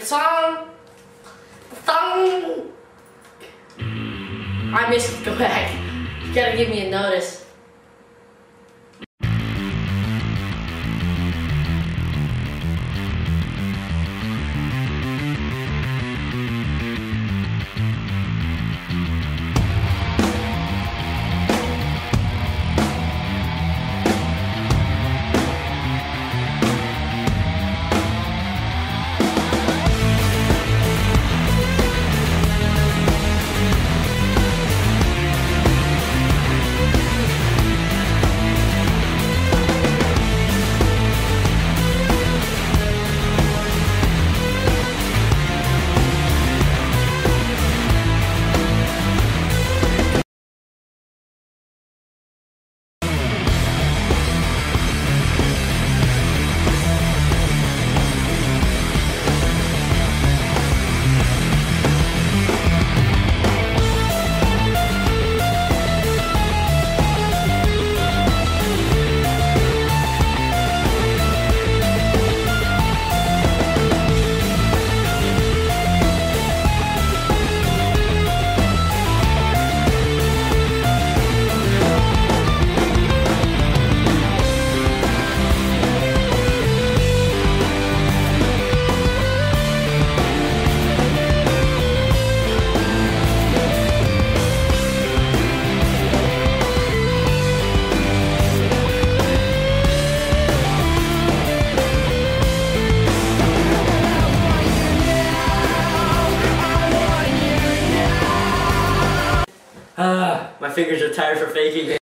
The song. I missed. Go back. You gotta give me a notice. My fingers are tired for faking it.